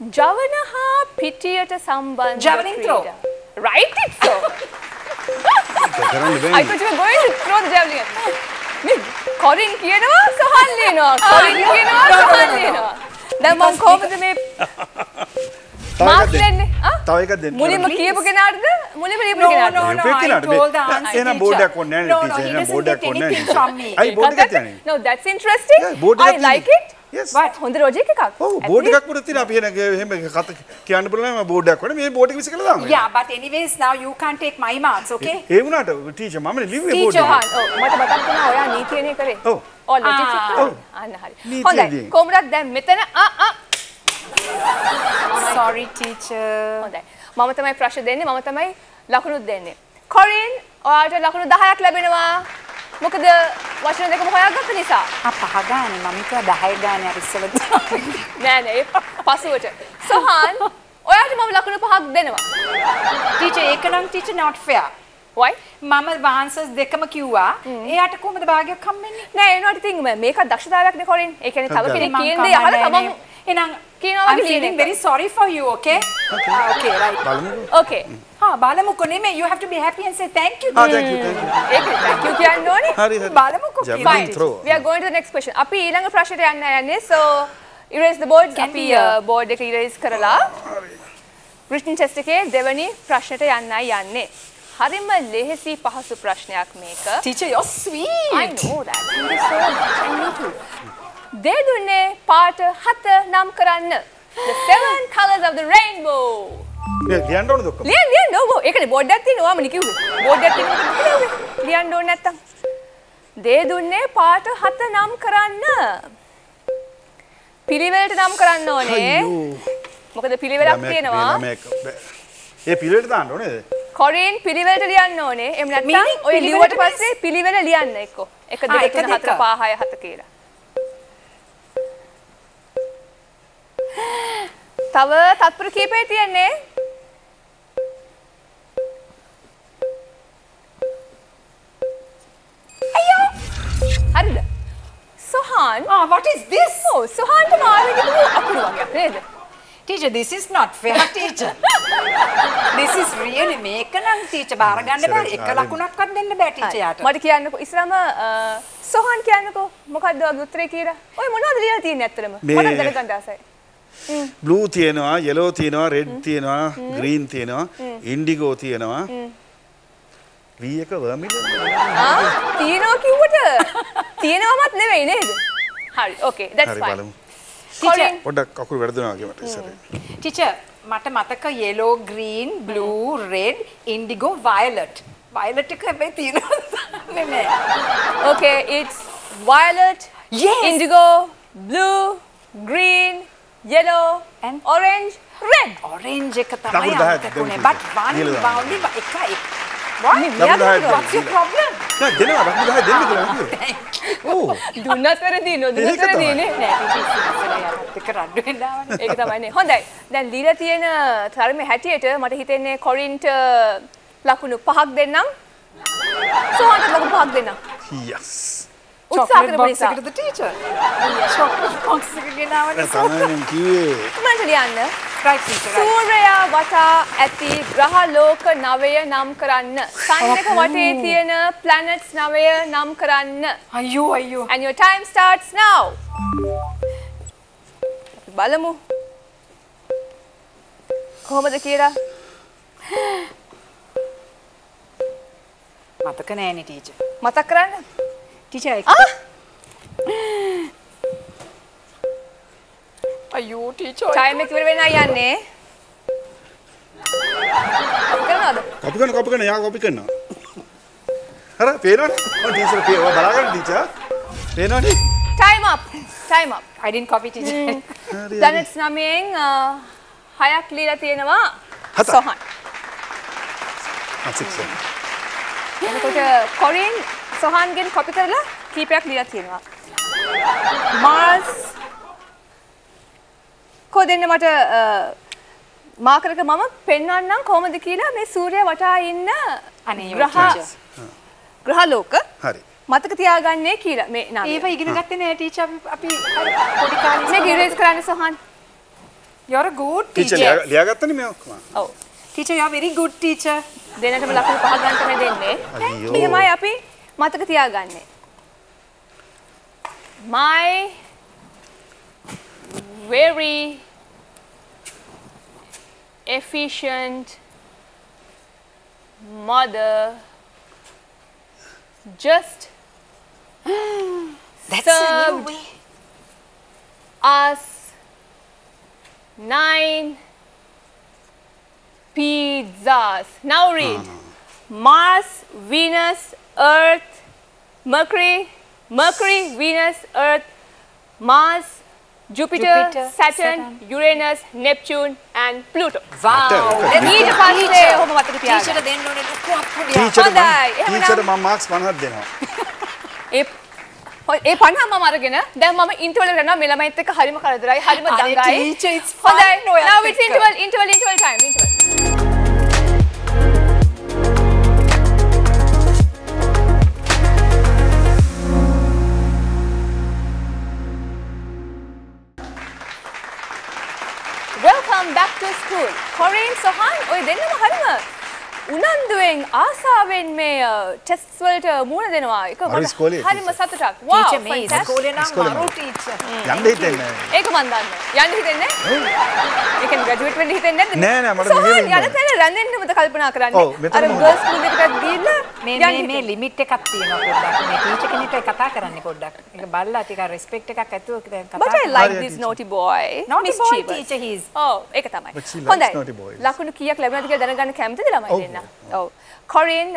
ජවන හා පිටියට සම්බන්ධ Javelin throw. ක්‍රීඩා. Right it so කරන්න I බෑ thought you were going to throw the javelin. මේ කොරින් කියනවා සහන් ලියනවා. කොරින් no. කියනවා No, no, no, සහන් no, no. ලියනවා. දැන් මම කොහොමද මේ තව මාක් එකක් දෙන්න. දෙන්නේ? ආ? තව එකක් දෙන්න. මුලින්ම Please. කියපු කෙනාටද? මුලින්ම ලියපු No, කෙනාටද? no, no. ලියපු I කෙනාට told the බෑ. answer, එහෙනම් teacher. බෝඩයක් ඕනේ නැහැ No, නේ no, ටීචර්. he එහෙනම් doesn't බෝඩයක් get ඕනේ නැහැ anything from me. අයි බෝඩ් එකක් තියන්නේ. No, that's interesting. Yeah, board I එකක් like තියෙනවා. it. හොඳ ලොජික් එකක්. ඔව් At බෝඩ් least- එකක් උඩ තියෙන අපි එහෙනම් එහෙම කත කියන්න පුළුවන් මම බෝඩ් එකක් වඩ මේ බෝඩ් එක විසි කළා දාමු. Yeah, but anyways, now you can't take my marks, okay? ඒ වුණාට ටීචර් මම. සහන්, ඔව් මට මතක් වුණා ඔයා නීතියනේ කරේ. එක. ඔව්. අන්න හරි. කොහොමදත් දැන් මෙතන ආ ආ Sorry, teacher. හොඳයි. මම තමයි ප්‍රශ්න දෙන්නේ මම තමයි ලකුණුත් දෙන්නේ. කොරින් ඔයාට ලකුණු 10ක් ලැබෙනවා. මොකද වචන දෙකම හොයාගත්ත නිසා. ආ පහ ගානේ මම හිතුවා 10 ගානේ අර ඉස්සෙල්ලා නෑ නෑ පසුවට. සොහන් ඔයාට මම ලකුණු පහක් දෙනවා. ටීචර් ඒක නම් ටීචර් not fair. why? මම ආන්සර්ස් දෙකම කිව්වා. එයාට කොහොමද භාගයක් හම්බෙන්නේ? නෑ ඒ වුණාට ඉතින් මේක දක්ෂතාවයක්නේ කොරින්. ඒ කියන්නේ තව. කෙනෙක් මං කියන දේ අහලා තමන් එහෙනම් කියනවා I'm වගේ ලියන feeling very sorry for you, okay? Okay, right. okay. බලමුකෝ නෙමෙයි you have to be happy and say thank you. ආ thank you thank you. ඒක thank you කියන්න ඕනේ. හරි හරි. බලමුකෝ. Fine. throw. We are going to the next question. අපි ඊළඟ ප්‍රශ්නයට යන්න යන්නේ. So erase the boards. Can අපි we, uh, board එක erase කරලා written test එකේ දෙවැනි ප්‍රශ්නයට යන්නයි යන්නේ. හරිම ලෙහෙසි පහසු ප්‍රශ්නයක් මේක. Teacher, you're sweet. I know that. Thank you so much. I need to. දේ දුන්නේ පාට හත නම් කරන්න. The seven colors of the rainbow. ලියන්න ඕනද ඔක්කොම? ලියන්න ලියන්න ඔව්. ඒකනේ බෝඩ් එකක් තියෙනවා මම කිව්වේ. බෝඩ් එකක් තියෙනවා ලියන්න ඕනේ නැත්තම්. දේ දුන්නේ පාට හත නම් කරන්න. පිළිවෙලට නම් කරන්න ඕනේ. මොකද පිළිවෙලක් තියෙනවා. ඒ පිළිවෙලට දාන්න ඕනේද? කොරින් පිළිවෙලට ලියන්න ඕනේ. එහෙම නැත්නම් ඔය ලිව්වට පස්සේ පිළිවෙල ලියන්න එක්ක. 1 ආ, 2 එක 3 4 දෙක. 5 6 7 කියලා. තව තත්පර කීපේ තියෙන්නේ. අයියෝ. හරිද? සොහාන් Ah, what is this? ඔව් සොහාන්ට මාළු කිව්ව අකුරු වගේක් නේද? Teacher, this is not fair, teacher. this is really මේක නම් teacher බාර ගන්න බෑ. එක. ලකුණක්වත් දෙන්න බෑ teacher යාට. මට කියන්නකෝ ඉස්සරම සොහාන් කියන්නකෝ මොකද්ද වගේ උත්තරේ කියලා. ඔය මොනවද ලියලා තියෙන්නේ ඇත්තටම? මට දැනගන්න ආසයි. බ්ලූ තියෙනවා යෙලෝ තියෙනවා රෙඩ් තියෙනවා ග්‍රීන් තියෙනවා ඉන්ඩිගෝ තියෙනවා වී එක වර්මිල තියෙනවා කිව්වට තියෙනවමත් නෙවෙයි නේද හරි ඕකේ that's හරි fine. බලමු Colin, පොඩ්ඩක් කකුල් වැඩදුනා වගේ මට ඉස්සරේ ටීචර් මට මතක yellow green blue red indigo violet. Violet එක හැබැයි තියෙනවා නෙමෙයි okay it's violet Yes. indigo blue green yellow And- orange red. orange එක තමයි අමතක teacher. but one boundary එක එක what what's your problem? නෑ දෙනවා. ලකුණු 10 දෙන්න කියලා කිව්වේ ඕ. දුන්නත් වැරදි නොදුන්නත් ඒක තමයි. වැරදි නේ. නෑ එක රණ්ඩු වෙන්න ආවනේ ඒක තමයිනේ හොඳයි. දැන් දීලා තියෙන තරමේ හැටියට මට හිතෙන්නේ කොරින්ට ලකුණු පහක් දෙන්නම්. සෝහන්ට ලකුණු පහක් දෙන්නම්. යස් උත්සාහ chocolate කරපු box නිසා එකටද ටීචර් chocolate box එක ගෙනාවනේ තමයි මම කිව්වේ ඉක්මනට ලියන්න right teacher right සූර්යයා වටා ඇති ග්‍රහ ලෝක නවය නම් කරන්න සන් එක වටේ තියෙන planets නවය නම් කරන්න අයියෝ අයියෝ and your time starts now. බලමු කොහොමද කියලා මතක නෑනේ ටීචර් මතක් කරන්න ටීචර් ආ අයියෝ ටීචර් ටයිම් එක ඉවර වෙනා යන්නේ අපි කරනවද කොපි කරන කොපි කරන යා කොපි කරනවා හර පේනවනේ ඔය ටීචර් පේ ඔය බලාගන්න ටීචර් පේනවනේ time up time up. I didn't copy teacher. හරි දැනට් නමයෙන් හයක් ලියලා තියෙනවා. සොහන් හරි එතකොට කොරින් සොහන්ගෙන් කොපි කරලා කීපයක් ලියලා තියෙනවා. මාර්ස් කෝ දෙන්න මට මාකරක මම පෙන්වන්නම් කොහොමද කියලා මේ සූර්යයා වටා ඉන්න අනේ ග්‍රහ. ග්‍රහලෝක හරි. මතක තියාගන්නේ කියලා මේ නම ඒව ඉගෙන ගත්තේ නෑ ටීචර් අපි පොඩි කාලේ මේ ගිරේස් කරන්න Sohan. You're a good teacher teacher. ලියාගත්තනේ මේ ඔක්කොම? ඔව්. Teacher you're very good teacher. දෙනටම ලකුණු පහ ගන්න තමයි දෙන්නේ. මෙහෙමයි අපි මතක තියාගන්නේ. My very efficient mother just that's a new Served. way us nine pizzas. Now read. Mars, Venus, Earth, Mercury, Mercury, Venus, Earth, Mars, Jupiter, Jupiter, Saturn, Saturn. Uranus, Neptune and Pluto. wow Teacher, ඊට පස්සේ ඔහොම මතක teacher තියාගන්න. දෙන්න ඕනේ ලොකු අප්පුඩියක් ටීචර් හොඳයි, එහෙමනම්- ටීචර් මම මාක්ස් 50ක් දෙනවා ඒ හො- ඒ 50 මම අරගෙන දැන් මම ඉන්ටර්වල් කරනවා මේ ළමයිත් එක්ක හරිම කරදරයි හරිම අනේ දඟයි. teacher, it's fun හොඳයි. ඔයත් Now it's එක්ක. interval interval interval time interval. Back to school. Corinne Sohan ඔය දෙන්නම හරිම උනන්දුවෙන් ආසාවෙන් මේ ටෙස්ට්ස් වලට මුහුණ දෙනවා. මට ඉස්කෝලේ හරිම. සතුටක්. ඒක මන් දන්න. යන්න හිතෙන්නේ? ඒ කියන්නේ ග්‍රැජුවේට් වෙන්න හිතෙන්නේ? නෑ, නෑ, යන තැන රැඳෙන්නමද කල්පනා කරන්නේ? ස්කූල් මේ. ලිමිට් එකක් තියෙනවා පොඩ්ඩක් මේ ටීචර් කෙනෙක්ට කතා කරන්න පොඩ්ඩක් ඒක බලලා ටිකක් රෙස්පෙක්ට් එකක් ඇතුව දැන් කතා But I කරන්න. like හරි, this teacher. naughty boy. Naughty boy mischievous. teacher he is. ඔව් ඒක තමයි. Boys. ලකුණු කීයක් ලැබුණාද කියලා දැනගන්න කැමතිද ළමයි. දෙන්න? ඔව්. කොරින්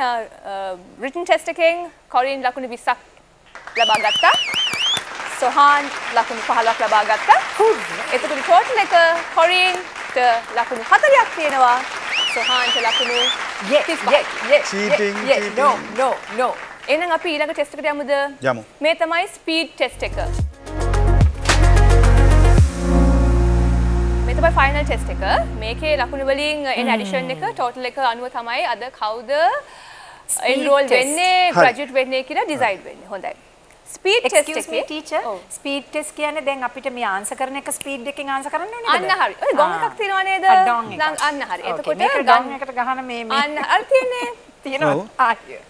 written test එකෙන් කොරින් ලකුණු 20ක් ලබා ගත්තා. සොහාන් ලකුණු 15ක් ලබා ගත්තා. එතකොට ටෝටල් එක කොරින්ට ලකුණු 40ක් තියෙනවා. සොහාන්ට ලකුණු Yeah, 35ක්. yeah, yeah, Cheating, yeah, yeah. cheating. No, no, no. එහෙනම් අපි ඊළඟ ටෙස්ට් එකට යමුද? යමු. මේ තමයි ස්පීඩ් ටෙස්ට් එක. මේ තමයි ෆයිනල් ටෙස්ට් එක. මේකේ ලකුණු වලින් එන ඇඩිෂන් එක ටෝටල් එක අනුව තමයි අද කවුද එන්රෝල්. වෙන්නේ. ග්‍රැජුවේට් වෙන්නේ කියලා ඩිසයිඩ් වෙන්නේ. හොඳයි. ස්පීඩ් ටෙස්ට් Excuse me එකේ teacher. ඔව්. ස්පීඩ් ටෙස්ට් කියන්නේ දැන් අපිට මේ ආන්සර් කරන එක ස්පීඩ් එකෙන් ආන්සර් කරන්න? අන්න හරි. ඔය ගොන් එකක් තියෙනවා නේද? ආ, ඩොන් එකක්. නම් අන්න හරි. එතකොට එකට ගහන මේ මේ අන්න හරි තියෙන්නේ. තියෙනවා. ඕකේ.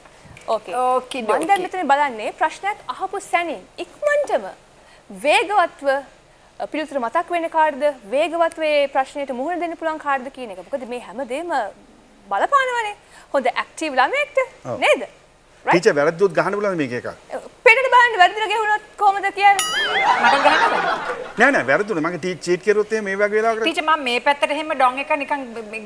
Okay, මම දැන් okay. මෙතන බලන්නේ ප්‍රශ්නයක් අහපු සැනින් ඉක්මනටම වේගවත්ව පිළිතුර මතක් වෙන කාර්ද වේගවත් වේ ප්‍රශ්නයට මුහුණ දෙන්න පුළුවන් කාර්ද කියන එක. මොකද මේ හැමදේම බලපානවනේ. හොඳ ඇක්ටිව් ළමයෙක්ට. නේද? ටීචර් වැරද්දුත් ගහන්න බලන්න මේක එකක්. බලන්න වැරදිලා ගෙවුනොත් කොහොමද කියන්නේ? මට ගහන්න. නෑ නෑ වැරදුනේ මගේ ටීච් චීට් කරුවොත් එහෙම මේ වගේ වෙලාවකට ටීචර් මම මේ පැත්තට එහෙම ඩොන් එක නිකන්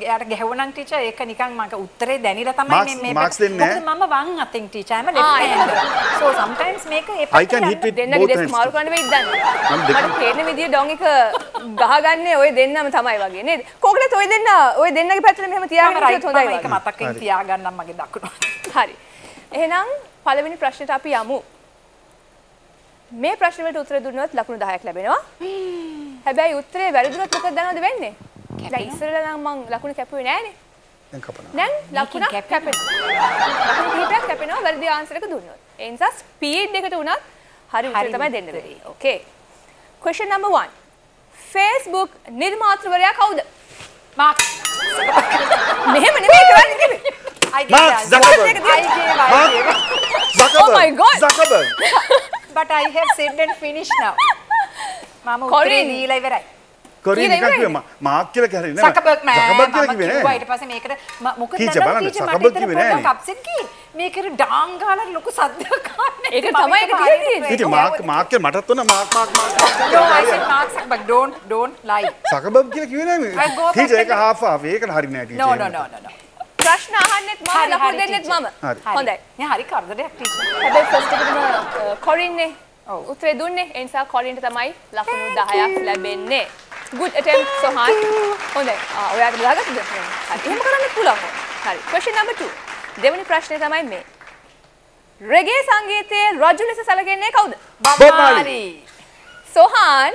යාට ගැහුවනම් ටීචර් ඒක නිකන් මගේ උත්තරේ දැනිලා තමයි Marks- මේ marks දෙන්නේ මොකද මම වම් අතින් teacher I'm a left hander so sometimes මේක ඒ I can hit with දෙස් hands. මාරු කරන්න වෙයිද දන්නේ. මට පේන විදිය ඩොන් එක ගහගන්නේ ඔය දෙන්නම තමයි වගේ නේද? කෝකටත් ඔය දෙන්න ඔය දෙන්නගේ පැත්තට මෙහෙම තියාගෙන ඉන්නත් හොඳයි ඒක වගේ. මතකින්. තියාගන්නම් මගේ දකුණ හරි. එහෙනම් පළවෙනි ප්‍රශ්නෙට අපි යමු. මේ ප්‍රශ්න වලට උත්තර දුන්නොත් ලකුණු 10ක් ලැබෙනවා. හැබැයි උත්තරේ වැරදුනොත් මොකද දන්නවද වෙන්නේ? දැන් ඉස්සරලා නම් මං ලකුණු කැපුවේ නෑනේ. දැන් කපනවා. දැන් ලකුණක් කැපෙනවා. ලකුණු කිහිපයක් කැපෙනවා වැරදි ආන්සර් එක දුන්නොත්. ඒ නිසා ස්පීඩ් එකට උනත් හරි උත්තර තමයි දෙන්න. වෙන්නේ. Okay. question number 1. Facebook නිර්මාතෘවරයා කවුද? මාක්ස් මෙහෙම නෙමෙයි කරන්න කිව්වේ. Mark Zuckerberg. Mark Zuckerberg. Oh my God. Zuckerberg. But I have said and finished now මම උත්තරේ Corinne. දීලා ඉවරයි කොරින් නිකන් කිව්වේ මාක් කියලා කැරේ නෑ. සකබර්ග් නෑ Zuckerberg කියලා කිව්වේ නෑ. ඊට පස්සේ මේකට ම- මොකද Teacher දන්නවද බලන්න, මට කිව්වේ නෑනේ. අප්සෙට් කී මේකට ඩාං ගාලා ලොකු සද්දයක් ආන්නේ ඒක තමයි ඒක තියෙන්නේ. ඉතින් මාක් මාක් කියලා මටත් උන Mark Mark Mark no I said Mark Zuckerberg don't don't lie Zuckerberg කියලා කිව්වේ නෑ I go මේ. ටීචර් ඒක half half ඒකට හරි නෑ teacher. no no no no no ප්‍රශ්න අහන්නෙත් මම ලකුණු දෙන්නෙත්. මම. හොඳයි. නෑ හරි කරදරයක් ටීචර් හැබැයි ෆස්ට් එකටම කොරින්නේ ඔව්. උත්තරේ දුන්නේ. ඒ නිසා කොරින්ට තමයි ලකුණු 10ක් ලැබෙන්නේ. good attempt සොහාන්. හොඳයි. ආ ඔයාට දාගත්තද? හරි. එහෙම කරන්න පුළුවන්. හරි. question number 2. දෙවෙනි ප්‍රශ්නේ තමයි මේ. රෙගේ සංගීතයේ රජු ලෙස සැලකෙන්නේ කවුද? Bob Marley. සොහාන්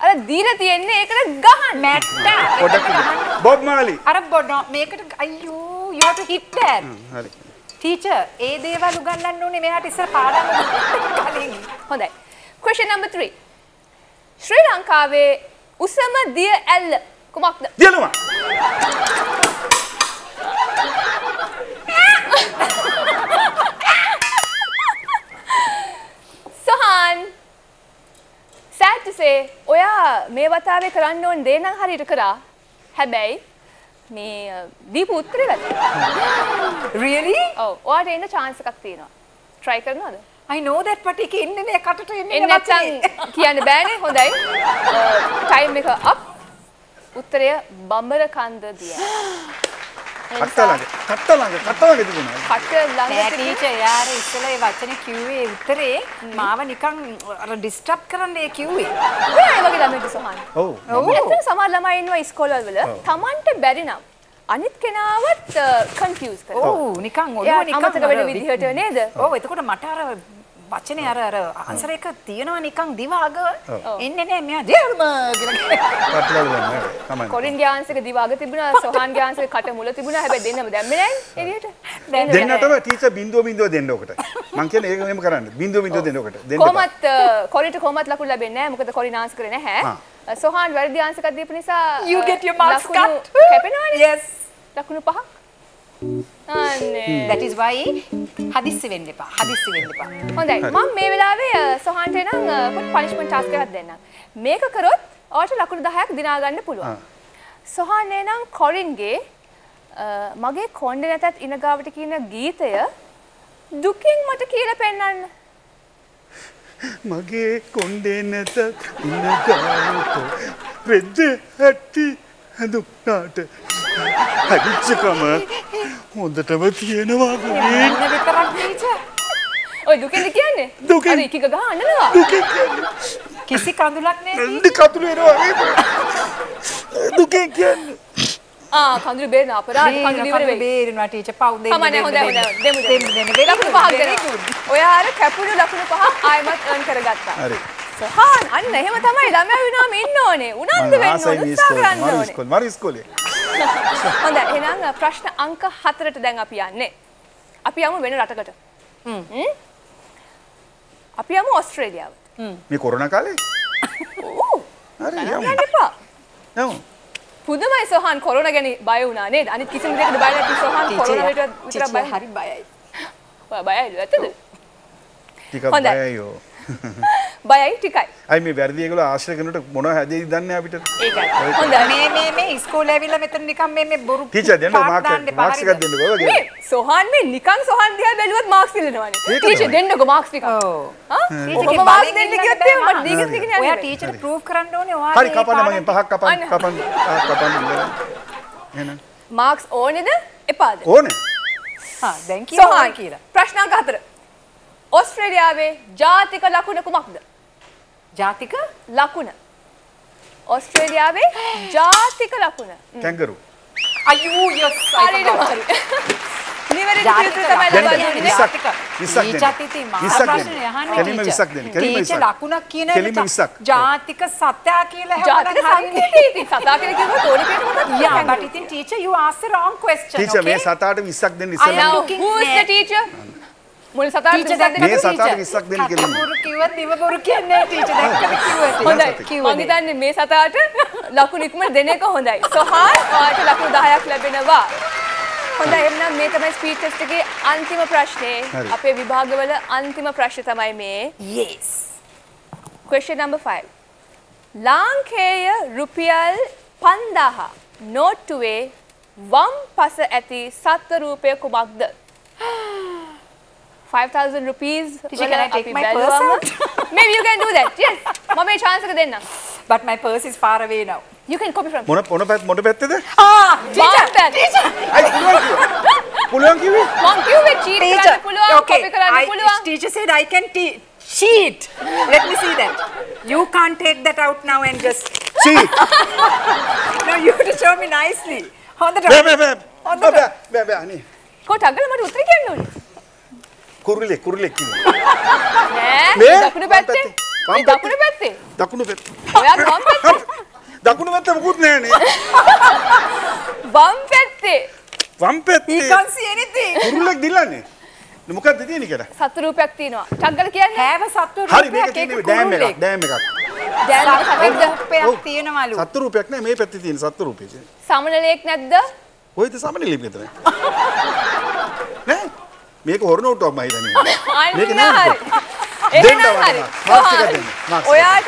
අර දීලා තියෙන්නේ ඒකට ගහන්න. මැට්ටා පොඩක් බොබ් මාලි. අර බොඩ මේකට අයියෝ you have to hit that හරි. ටීචර් ඒ දේවල් උගන්වන්න ඕනේ මෙයාට ඉස්සර පාඩම් කලින් හොඳයි. question number 3. ශ්‍රී ලංකාවේ උසම දිය ඇල්ල කුමක්ද? දියලුවා. සහන් sad to say ඔයා මේ වතාවේ කරන්න ඕන දේ නම් හරියට කරා. හැබැයි මේ දීපු උත්තරේ වැරදි. really ඔව්. ඔයාට එන්න chance එකක් තියෙනවා. try කරනවද? I know that but ඒක එන්නේ නෑ කටට එන්නේ එන්න නැත්නම් කියන්න බෑනේ. හොඳයි. ටයිම් එක අප්. උත්තරය බඹර කන්ද දිය. කට්ටලඟ. කට්ටලඟ. කට්ටලඟ තිබුණා. කට ළඟ තිබුණ- ටීචර් යාර ඉස්සෙල්ලා ඒ වචනේ කිව්වේ උත්තරේ මාව නිකන් අර ඩිස්ටර්බ් කරන්න ඒ කිව්වේ ඔයා ඒ වගේ ළමයිද සහන්? ඔව්. ඔව් ඇත්තට සමහර ළමයි ඉන්නවා ඉස්කෝලවල. Tamanට බැරි නම් අනිත් කෙනාවත් කන්ෆියුස් කරනවා. ඔව් නිකන් ඔළුව නිකන් අමතක වෙන විදිහට නේද? ඔව් එතකොට මට අර වචනේ අර අර ආන්සර් එක තියෙනවා නිකන් දිවාග එන්නේ නෑ මෙයා දෙල්ම කියලා කට්ටලඟ දැන් නෑ. කමන්න. කොරින්ගේ ආන්සරක දිවාග තිබුණා සොහාන්ගේ ආන්සරක කට මුල තිබුණා හැබැයි දෙන්නම දැම්මේ නැහැ එළියට. දෙන්නටම ටීචර් බින්දුව බින්දුව දෙන්න ඔකට. මං කියන්නේ ඒක එහෙම කරන්න. බින්දුව බින්දුව දෙන්න ඔකට. දෙන්න. කොහොමත් කොරිට කොහොමත් ලකුණු ලැබෙන්නේ නැහැ මොකද කොරින් ආන්සර් කරේ නැහැ. සොහාන් වැරදි ආන්සර් එකක් දීපු නිසා You get your marks cut. කැපෙනවනේ. yes ලකුණු පහක්. අනේ. that is why හදිස්සි වෙන්න එපා හදිස්සි වෙන්න එපා හොඳයි මම මේ වෙලාවේ සොහන්ට නම් පොඩි පනිෂ්මන්ට් ටාස්ක් එකක් දෙන්නම්. මේක කරොත් ඔයාට ලකුණු 10ක් දිනා ගන්න පුළුවන්. සොහානේ නම් කොරින්ගේ මගේ කොණ්ඩේ නැතත් ඉනගාවට කියන ගීතය දුකින් මට කියලා පෙන්වන්න. මගේ කොණ්ඩේ නැත ඉන්න ගාවට රෙද්ද හැටි හැඳුක්නාට හැදිච්චකම හොඳටම තියෙනවා ඔය දුකෙන්ද කියන්නේ? අර ඉකික ගහන්නනවා. කිසි කඳුලක් නෑ කතුළු වෙනවා දුකෙන් කියන්නේ. ආ කඳුළු බේරන අපරාධ කඳුළු ඉවර වෙයි. බේරෙනවා ටීචර්. පව් දෙන්න කමන්නේ හොඳයි හොඳයි දෙමු දෙමු. දෙන්න දෙන්න ලකුණු පහක් දෙනවා. ඔයා අර කැපුණු ලකුණු පහ ආයෙමත් earn කරගත්තා. හරි සහන් අන්න එහෙම තමයි ළමයා වෙනාම ඉන්න ඕනේ. උනන්දු වෙන්න ඕනේ. උත්සාහ කරන්න ඕනේ. ඉස්කෝලේ මරු ඉස්කෝලේ හොඳයි එහෙනම් ප්‍රශ්න අංක 4ට දැන් අපි යන්නේ. අපි යමු වෙන රටකට. හ්ම්. අපි යමු ඕස්ට්‍රේලියාවට. මේ කොරෝනා කාලේ ඌ හරි යමු. යමු පුදුමයි සොහන් කොරෝනා ගැන බය වුණා නේද? අනිත් කිසිම දෙයකට බය නැති සොහන් කොරෝනා වලට විතර බය. හරි බයයි ඔයා බයයිද ඇත්තද? ටිකක්. බයයි යෝ බයයි ටිකයි. අයි මේ වැරදියකල ආශ්‍රය කනට මොන හැදේ දන්න අපිට? ඒකයි. හොඳයි. මේ මේ මේ ඉස්කෝලේ ඇවිල්ලා මෙතන නිකන් මේ මේ බොරු ටීචර් දෙන්න පාට මාක් දාන්න එපා, මාක්ස් එකක්? දෙන්නකෝ වගේ. මේ සොහන් මේ නිකන් සොහන් දිහා බැලුවත් මාක්ස් ඒක ටීචර්. දෙන්නකෝ මාක්ස් ටික ඔව්. ආ ටීචර්ගේ මාක්ස් දෙන්න කිව්වොත් එහෙම මට. හරි. දිගින් යන්න ඔයා බෑ. ටීචර් ප්‍රූව් කරන්න ඕනේ. ඔයාගේ හරි කපන්න මගෙන් පහක් කපන්න. කපන්න. කපන්න එහෙනම්? මාක්ස් ඕනේද? එපාද? ඕනේ. හා දැන් කියනවා කියලා. ප්‍රශ්නාංක හතර ඔස්ට්‍රේලියාවේ ජාතික ලකුණ කුමක්ද ජාතික ලකුණ ඔස්ට්‍රේලියාවේ ජාතික ලකුණ කැංගරු අයූ යස් හරියටම හරි නිවැරදි ජාතික පිළිතුර තමයි දෙන්න. ලබා දෙන්න. දුන්නේ විස්සක්. විස්සක් දෙන්න. ටීචර් ඉතින් මහා විස්සක් දෙන්න. ප්‍රශ්නේ අහන්නේ කෙලින්ම ටීචර්. විස්සක් දෙන්න. කෙලින්ම ටීචර් විස්සක්. ලකුණක් කියන කෙලින්ම එක විස්සක්. ජාතික සත්‍යා කියලා ජාතික හැමදාම හරියන්නේ. සංකේතය ඉතින් සතා කියලා කිව්වොත් ඕනේ කියන මොකක්ද Yeah, but ඉතින් teacher you asked the wrong question. Teacher මේ okay? සතාට 20ක් දෙන්න I ඉස්සෙල්ලා am now looking who is the there. teacher මුල් සතාට Teacher විසක් දෙන්න මේ සතාට teacher? 20ක් දෙන්න. කට්ට බොරු කිව්වත් දිව බොරු කියන්නේ නැහැ teacher දැක්කද කිව්වද? හොඳයි සතෙක්. කිව්වද? මං හිතන්නේ මේ සතාට ලකුණු ඉක්මනට දෙන එක හොඳයි සොහාන් ඔයාලට ලකුණු 10ක් ලැබෙනවා හොඳයි එහෙනම් මේ තමයි ස්පීඩ් ටෙස්ට් එකේ අන්තිම ප්‍රශ්නේ. අපේ විභාගවල අන්තිම ප්‍රශ්න තමයි මේ Yes. question number 5 ලාංකේය රුපියල් 5000 නෝට්ටුවේ වම් පස ඇති සත්ව රූපය කුමක්ද 5000 rupees Teacher, වල can I take අපි my බැලුවම- purse maybe you can do that yes මම මේ chance එක දෙන්නම් But my purse is far away now. you can copy from මොන මොන පැත් මොන පැත්තේද? Ah, වම් පැත්ත. අයි පුළුවන් කිව්වා. පුළුවන් කිව්වේ? මං කිව්වේ cheat teacher. කරන්න පුළුවන් Okay. copy කරන්න I, පුළුවන් teacher said I can te- cheat. Let me see that. You can't take that out now and just. C. No, you have to show me nicely. හොඳට. බෑ බෑ බෑ. හොඳට. බෑ බෑ බෑ අනේ. කොට අගල මට උත්තර කියන්න ඕනේ කුරුල්ලෙක් කුරුල්ලෙක් කිව්වා. නෑ මේ? දකුණු පැත්තේ මේ දකුණු පැත්තේ දකුණු පැත්ත. ඔයා වම් පැත්තේ දකුණු පැත්ත මොකුත් නෑනේ. වම් පැත්තේ වම් පැත්තේ can't see anything. කුරුල්ලෙක් දිල්ලන්නේ. මොකක්ද තියෙන්නේ කියලා? සත්තු රූපයක් තියෙනවා ටග්ගල කියන්නේ හැව සත්ව හරි මේක රූපයක් තියෙන්නේ එක ඩෑම්. එකක් ඩෑම් එකක්. සත්ව සතෙක්ද රූපයක්. තියෙනවලු. සත්තු රූපයක් නෑ මේ පැත්තේ තියෙන සත්තු රූපේ. සමනලයක් නැද්ද කොයිද සමනලෙ මෙතන? මේක හොරනෝට්ටුවක් මම හිතන්නේ. මේක නෑ. එහෙනම්. හරි. ඔයාට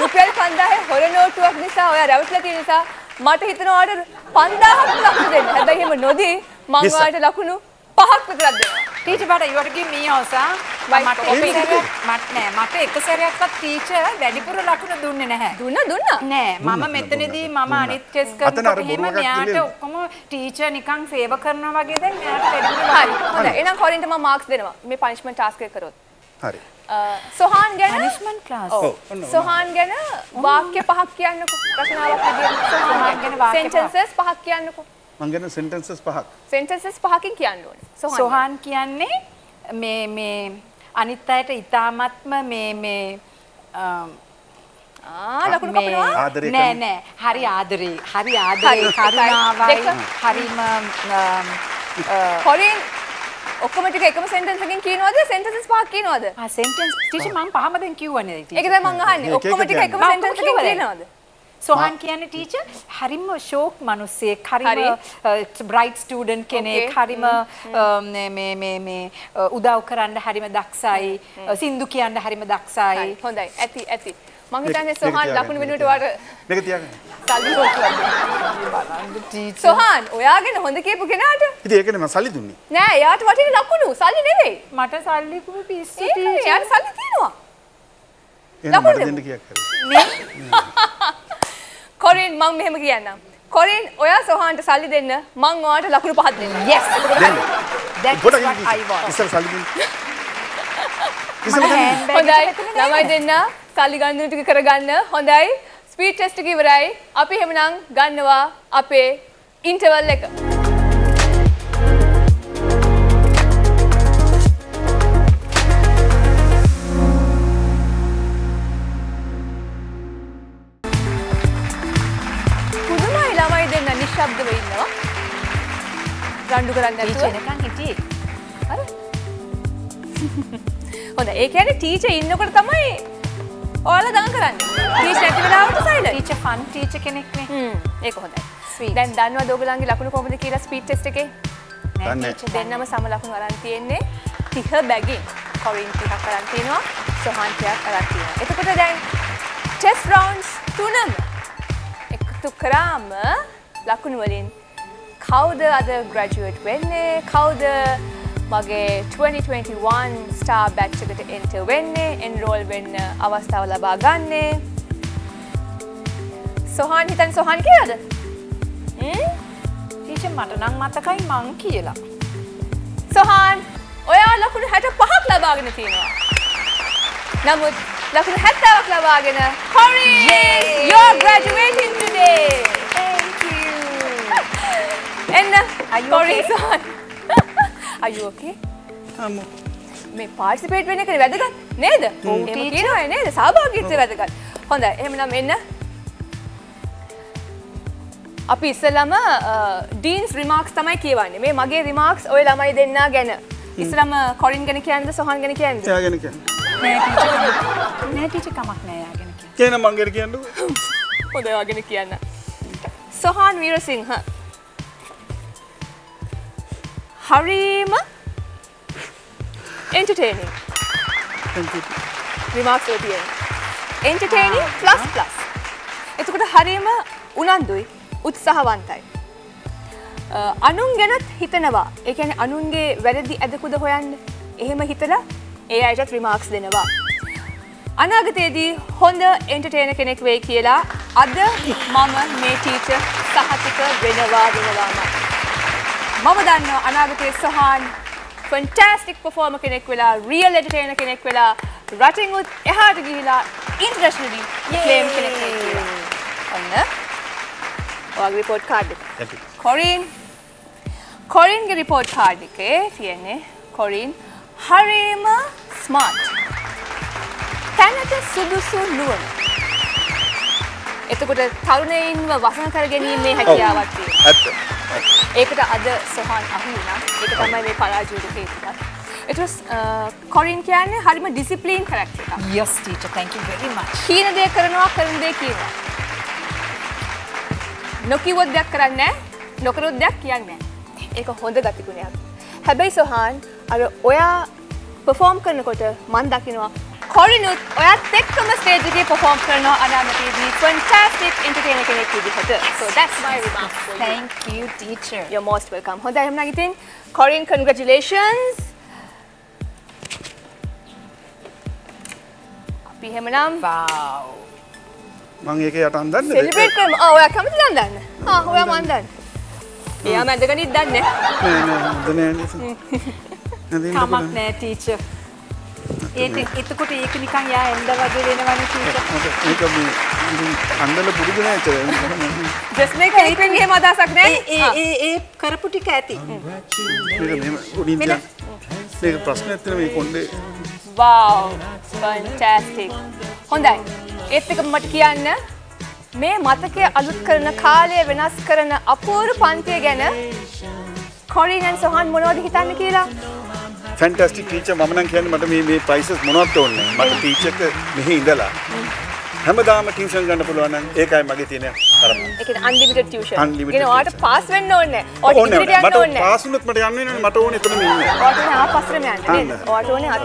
රුපියල් 5000 හොර නෝට්ටුවක් නිසා ඔයා රැවටිලා තියෙන නිසා මට හිතෙනවා ඔයාට 5000ක් ලකුණු දෙන්න. හැබැයි එහෙම නොදී මම. ඔයාට ලකුණු පහක් විතරක් දෙනවා. ටීචර් බඩ you have to give me also. මට නෑ මට එක සැරයක්වත් ටීචර් වැඩිපුර ලකුණු දුන්නේ නැහැ. දුන්න දුන්නා. නෑ මම මෙතනදී. මම අනිත් ටෙස්ට් කරනකොට එහෙම මෙයාට. ඔක්කොම ටීචර් නිකන් ෆේවර් කරනවා වගේ දැන් මෙයාට වැඩිපුර හරි. හොඳයි. එහෙනම් කොරින්ට මම මාක්ස් දෙනවා. මේ පනිෂ්මන්ට් ටාස්ක් එක කරොත්. හරි. සොහාන් ගැන punishment class. ඔව්. සොහාන් ගැන වාක්‍ය පහක් කියන්නකෝ. රචනාවක් විදියට සොහාන් ගැන වාක්‍ය sentences පහක් කියන්නකෝ. මං ගැන සෙන්ටෙන්සස් පහක්. sentences පහකින් කියන්න ඕනේ. සොහාන් කියන්නේ මේ මේ අනිත් අයට ඉතාමත්ම මේ මේ ලකුණු කපනවා. නෑ නෑ හරි ආදරේ හරි ආදරේ. කරුණාවයි දෙක. හරිම කොරින් ඔක්කොම ටික එකම sentence එකකින් කියනවද sentences පහක් කියනවද? ආ සෙන්ටන්ස් ටීචර් මම පහම දැන් කිව්වනේ ඒක තමයි මං අහන්නේ. ඔක්කොම ටික. එකම මම sentence එකකින්? කියනවද? සොහන් කියන්නේ ටීචර් හරිම ෂෝක් මිනිස්සෙක් හරි. හරිම බ්‍රයිට් ස්ටුඩන්ට් කෙනෙක්. හරිම මේ මේ මේ උදව් කරන්න හරිම දක්ෂයි සින්දු කියන්න හරිම හරි. දක්ෂයි හොඳයි. ඇති ඇති. මං හිතන්නේ සොහාන් ලකුණු වෙනුවට වාට මේක තියාගන්න. සල්ලි හොක්කුවක්. ටීචර් සොහාන් ඔයාගෙන හොඳ කියපු කෙනාට ඉතින් ඒකනේ මම සල්ලි දුන්නේ. නෑ එයාට වටින ලකුණු සල්ලි නෙවෙයි. මට සල්ලි කුපි පිස්සු ටීචර් එයාට සල්ලි තියෙනවා. ලකුණු. දෙන්න කීයක් හරි. කොරින් මං මෙහෙම කියන්නම්. කොරින් ඔයා සොහාන්ට සල්ලි දෙන්න මං ඔයාට ලකුණු පහක් දෙන්නම්. yes දෙන්න. that is what i want ඉස්සර සල්ලි දෙන්න. දෙන්න. හොඳයි. ළමයි දෙන්න සල්ලි ගන්න ටික කරගන්න හොඳයි ස්පීඩ් ටෙස්ට් එක ඉවරයි අපි එහෙමනම් ගන්නවා අපේ ඉන්ටර්වල් එක රණ්ඩු කරන්නේ ටීචර් නැතුව හිටියේ. අර හොඳ ඒ කියන්නේ ටීචර් ඉන්නකොට තමයි ඔයාලා දඟ කරන්නේ. සයිලන්ට් ටීචර් ෆන් ටීචර් කෙනෙක්නේ හ්ම්. ඒක හොඳයි. Sweet. දැන් දන්නවද ඔයගලන්ගේ ලකුණු කොහොමද කියලා ස්පීඩ් ටෙස්ට් එකේ? දෙන්නම සම ලකුණු අරන් තියෙන්නේ 30 බැගින්. කොරින් ටිකක් කරන් තියෙනවා. සොහන් ටිකක් කරන් තියෙනවා. එතකොට දැන් ටෙස්ට් රවුන්ඩ්ස් තුනම එකතු කරාම ලකුණු වලින් කවුද අද ග්‍රැජුවේට් වෙන්නේ කවුද මගේ 2021 ස්ටාර් බැච් එකට එන්ටර් වෙන්නේ එන්රෝල් වෙන්න අවස්ථාව ලබා ගන්නේ සොහන් හිතන් සොහන් කියලාද ටීචර් මට නම් මතකයි මං කියලා. සොහන් ඔයා ලකුණු හැට පහක් ලබාගෙන තියෙනවා. නමුත් ලකුණු හැත්තාවක් ලබාගෙන හොරි you're graduating today. එන්න Are you කොරි okay? සොහන්. Are you okay? අම්මෝ. මේ පාර්ටිසිපේට් වෙන එක වැදගත් නේද? teacher. කියනවා නේද? සහභාගීත්වය වැදගත්. හොඳයි. එහෙනම් එන්න. අපි ඉස්සෙල්ලම ඩීන්ස් රිමාක්ස් තමයි කියවන්නේ. මේ මගේ රිමාක්ස් ඔය ළමයි දෙන්නා ගැන. ඉස්සෙල්ලම කොරින් ගැන කියන්නද සොහන් ගැන කියන්නද? එයා ගැන කියන්නේ. නෑ ටීචර්. නෑ ටීචර් කමක් නෑ යාගෙන කියලා. කියන මං ගැන කියන්නකෝ. හොඳ ඔයාගෙන කියන්න. සොහන් වීරසිංහ. හරීම එන්ටර්ටේනින්. රිමාක්ස් වල තියෙන. Entertaining plus plus. එතකොට හරීම උනන්දුයි උත්සාහවන්තයි. අනුන් ගැනත් හිතනවා. ඒ කියන්නේ අනුන්ගේ වැරදි ඇදකුද හොයන්න. එහෙම හිතලා ඒ අයටත් රිමාක්ස් දෙනවා. අනාගතයේදී හොඳ එන්ටර්ටේන කෙනෙක් වෙයි කියලා අද මම මේ ටීචර් සහතික වෙනවා වෙනවාම. මම දන්නවා අනාගතයේ සොහන් ෆන්ටස්ටික් පොෆෝර්ම කෙනෙක් වෙලා රියල් එන්ටර්ටේන කෙනෙක් වෙලා රටින් උත් එහාට ගිහිලා ඉන්ටර්නැෂනලි ක්ලේම් කෙනෙක්. ඔන්න ඔයාගේ රිපෝට් කාඩ් එක. කොරින් කොරින්ගේ රිපෝට් කාඩ් එකේ තියෙන්නේ කොරින් හරිම ස්මාර්ට්. තැනට සුදුසු නුවණ. එතකොට තරුණයින්ව වසන කර ගැනීමේ හැකියාවක් තියෙනවා. ඇත්ත. ඒකට අද සොහන් අහු වුණා. ඒක තමයි මේ පරාජයට හේතුව. ඒතර කොරින් කියන්නේ හරිම ඩිසිප්ලින් කරක්ටර් එකක්. Yes teacher, thank you very much. කියන දේ කරනවා කරන දේ කියනවා. නොකිව්වොත් දෙයක් කරන්නේ. නොකරොත් දෙයක් කියන්නේ. ඒක හොඳ ගතිගුණයක්. හැබැයි සොහන් අර ඔයා පර්ෆෝම් කරනකොට මන් දකිනවා කොරිනුත් ඔයත් එක්කම ස්ටේජ් එකේ පර්ෆෝම් කරනවා අනාගතයේදී fantastic entertainer කෙනෙක් විදිහට. So that's my remark for you. Thank you teacher. You're most welcome. හොඳයි එහෙනම් ඉතින් කොරින් congratulations. අපි එහෙමනම් Wow. මං ඒක යට අන්දන්නද? සෙලිබ්‍රේට් කරමු. ආ ඔයා කැමතිද අන්දන්න? ආ ඔයා මන් දන්න. එයා මැදගෙන ඉද්දන්නේ. නෑ නෑ නෑ නේද? නැදින් කමක් නෑ ටීචර්. ඒක එතකොට ඒක නිකන් යා එන්න වගේ වෙනවනේ. හොඳ මේක මේ අන්දල පුරුදු නෑ ඇත්තට. ජස්ට් මේක ඒකෙන් එහෙම අදහසක් නෑ. ඒ ඒ ඒ කරපු ටික ඇති. මේක මෙහෙම උඩින් තියන්. මේක ප්‍රශ්නයක් තියෙන මේ කොණ්ඩේ wow fantastic. හොඳයි. ඒත් එක මට කියන්න මේ මතකය අලුත් කරන කාලය වෙනස් කරන අපූර්ව පන්තිය ගැන කොරිනන් සොහන් මොනවද හිතන්න කියලා? ෆැන්ටස්ටික් ටීචර් මම නම් කියන්නේ මට මේ මේ ප්‍රයිසස් මොනවත් ඕනේ. මට ටීචර් එක මෙහි ඉඳලා හැමදාම ටියුෂන් ගන්න පුළුවන් නම් ඒකයි මගේ තියෙන තරම. ඒ කියන්නේ unlimited tuition. Unlimited කියන්නේ ඔයාට tuition. පාස් වෙන්න ඕනේ. ඔයාට ඉදිරියට යන්න මට ඕනේ නෑ. පාස් වුණොත් මට යන්න වෙනවනේ මට ඕනේ එතනම ඉන්න. ඔයාට ඕනේ ආපස්සටම යන්න නේද? ඔයාට ඕනේ ඔව්.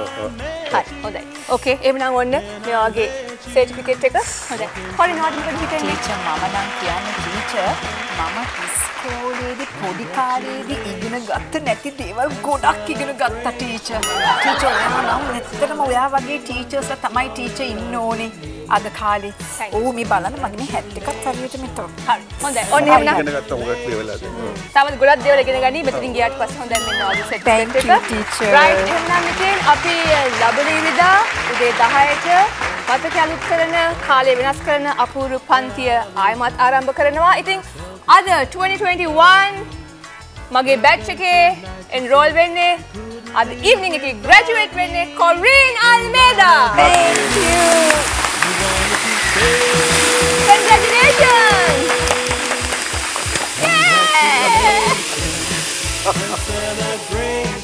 හරි හොඳයි. ඕකේ එහෙනම් ඔන්න මේ වගේ සර්ටිෆිකේට් එක හොඳයි. කොරින් ඔයාට මොකද හිතෙන්නේ? ටීචර් මම නම් කියන්නේ ටීචර් මම ඉස්කෝලේදී පොඩි කාලේදී ඉගෙන ගත්ත නැති දේවල් ගොඩක් ඉගෙන ගත්තා ටීචර්. ටීචර් ඔයා නම් නැත්තරම ඔයා වගේ ටීචර්ස්ලා තමයි ටීචර් ඉන්න ඕනේ අද කාලේ. ඕ මේ බලන්න මගේ මේ හැට් එකත් හරියට මෙතන. හරි. හොඳයි. ඔන්න එහෙනම් ඉගෙන ගත්තා මොකක් ලෙවල් එකද. තවත් ගොඩක් දේවල් ඉගෙන ගනි මෙතනින් ගියාට පස්සේ හොඳයි මෙන්න වගේ සෙට් you, teacher. right එහෙනම් ඉතින් අපි ලබන ඉරිදා උදේ 10ට මතක අලුත් කරන කාලය වෙනස් කරන අපූරු පන්තිය ආයමත් ආරම්භ කරනවා. ඉතින් අද 2021 මගේ බැච් එකේ එන්රෝල් වෙන්නේ අද ඉවනිං එකේ ග්‍රැජුවේට් වෙන්නේ කොරින් අල්මේඩා. Thank you. Congratulations.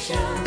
Yeah.